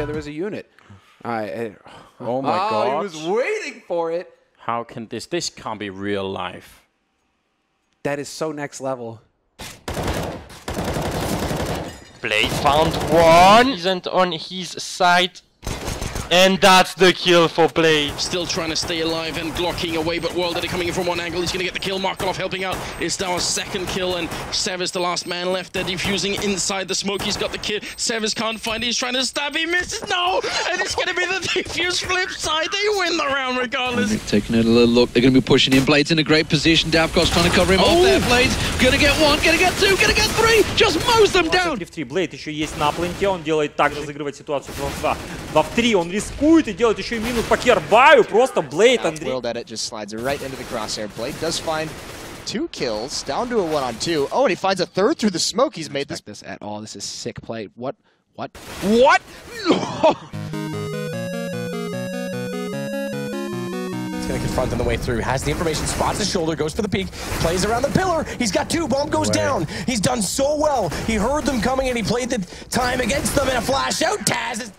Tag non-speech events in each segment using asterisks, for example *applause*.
as a unit. I, Oh my oh, god. he was waiting for it. How can this? This can't be real life. That is so next level. Blade found one. Isn't on his side. And that's the kill for play. Still trying to stay alive and blocking away, but WorldEdit coming in from one angle. He's going to get the kill. Markov helping out. It's now a second kill, and Sevis, the last man left. They're defusing inside the smoke. He's got the kill. Sevis can't find it. He's trying to stab. He misses. No! And it's going to be the *laughs* defuse flip side. They win the round regardless. Taking a little look. They're going to be pushing in. Blades in a great position. davCost trying to cover him oh. off there. Oh! Blades going to get one, going to get two, going to get three. Just mows them down. Blade еще есть на пленте, он делает также, загрывает ситуацию 2. 2 в 3, он рискует и делает еще и минус по Кербаю. Просто Блейд, Андрей. World Edit just slides right into the crosshair. Blade does find two kills, down to a one on two. Oh, and he finds a third through the smoke. He's made this. This at all. This is sick play. What? What? What? He's going to confront on the way through. Has the information, spots his shoulder, goes for the peek, plays around the pillar. He's got two. Bomb goes down. He's done so well. He heard them coming and he played the time against them in a flash out. Taz is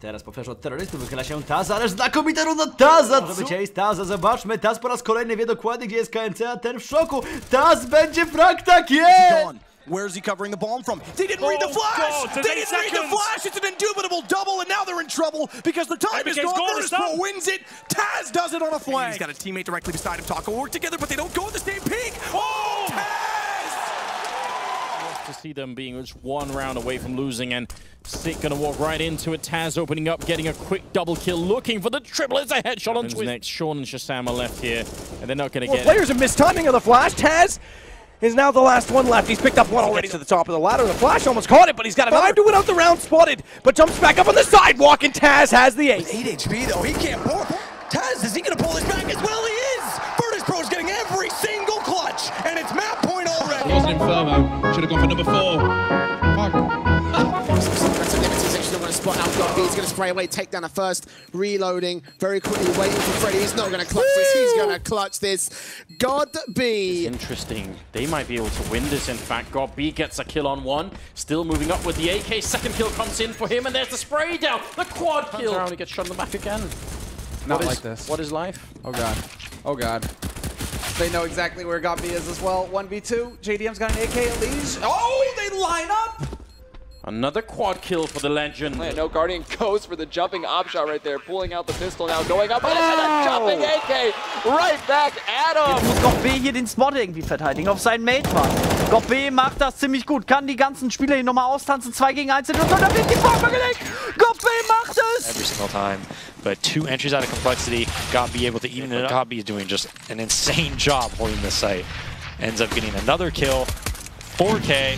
Teraz po od terrorystów wychyla się Taz, ależ znakomita runda Taza! Może być ace Taza, zobaczmy. Taz po raz kolejny wie dokładnie, gdzie jest KNC, a ten w szoku. Taz będzie frag, tak jest! Where's he covering the bomb from? They didn't read the Oh, flash! God, they didn't eight read the seconds. flash! It's an indubitable double, and now they're in trouble because the time is gone. Is. Pro wins it. Taz does it on a flank. He's got a teammate directly beside him. Taco work together, but they don't go at the same peak. Oh! Taz! To see them being just one round away from losing and Sick gonna walk right into it. Taz opening up, getting a quick double kill, looking for the triple. It's a headshot on Twist. Next, Sean and Shazam are left here, and they're not gonna Well, get players have missed timing of the flash. Taz is now the last one left. He's picked up one already to the top of the ladder. The flash almost caught it, but he's got a time to win out the round spotted, but jumps back up on the sidewalk, and Taz has the ace. 8 HP though, he can't pull. Taz, is he gonna pull this back Inferno. Should have gone for number four. He's going to spot out gob b. He's going to spray away, take down a first, reloading very quickly, waiting for Freddy. He's not going to clutch this. He's going to clutch this. gob b. Interesting. They might be able to win this, in fact. gob b gets a kill on one. Still moving up with the AK. Second kill comes in for him, and there's the spray down. The quad kill. Around, he gets shot in the back again. Not What is- like this. What is life? Oh god. Oh god. They know exactly where Gobby is as well. 1v2. JDM's got an AK at least. Oh, they line up! Another quad kill for the legend. No GuardiaN goes for the jumping op shot right there, pulling out the pistol now, going up, and a jumping AK right back at him. muss Gott B hier den Spot irgendwie verteidigen, auf seinen Mate fahren. Gott B macht das ziemlich gut, kann die ganzen Spieler hier nochmal austanzen, 2 gegen 1 und dann wird die Farbe gelegt. Gott B macht es! Every single time. But two entries out of complexity, got be able to even it up. Gobby is doing just an insane job holding this site. Ends up getting another kill, 4K.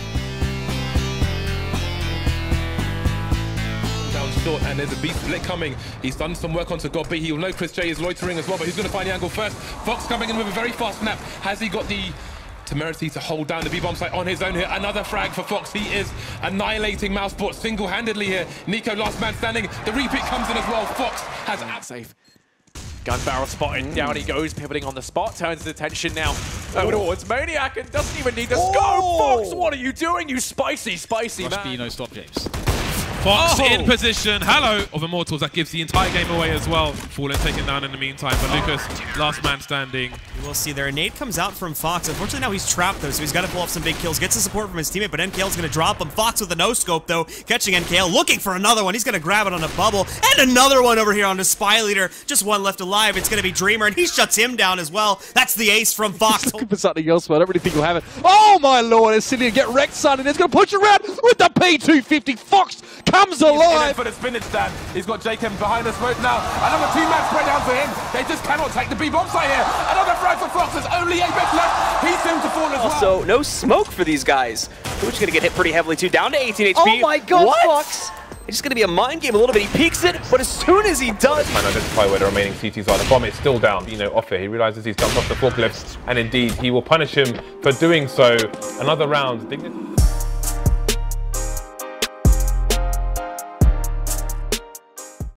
Down short, and there's a beast split coming. He's done some work onto gob b. He'll know chrisJ is loitering as well, but he's going to find the angle first. Fox coming in with a very fast snap. Has he got the temerity to hold down the B-bomb site on his own here? Another frag for Fox. He is annihilating mousesports single-handedly here. NiKo, last man standing. The repeat comes in as well. Fox has mm. safe. Gun barrel spotted. Mm. Down he goes, pivoting on the spot. Turns his attention now over towards Maniac and doesn't even need to scope. Fox, what are you doing, you spicy, spicy Rush man? B, no stop, James. Fox Oh! in position. Hello of Immortals. That gives the entire game away as well. Fallen taken down in the meantime. But Lucas, last man standing. We'll see there. Nate comes out from Fox. Unfortunately, now he's trapped, though, so he's got to pull off some big kills. Gets the support from his teammate, but NKL's going to drop him. Fox with a no-scope, though, catching NKL, looking for another one. He's going to grab it on a bubble. And another one over here on the Spy Leader. Just one left alive. It's going to be Dreamer, and he shuts him down as well. That's the ace from Fox. looking for something else, but I don't really think he'll have it. Oh my lord, it's Cillian get wrecked, son, and it's going to push around with the P250. Fox comes alive. for the spinach stand. He's got Jacob behind the smoke now. Another two-man spread down for him. They just cannot take the B-bomb site here. Another frag for Fox. There's only Apex left. He's soon to fall as well. Also, no smoke for these guys. Pooch gonna get hit pretty heavily too, down to 18 HP. Oh my God, what? Fox! It's just gonna be a mind game a little bit. He peeks it, but as soon as he does, Man identify where the remaining CTs are. The bomb is still down, you know, off it. He realizes he's jumped off the forklift, and indeed, he will punish him for doing so. Another round. Dignity.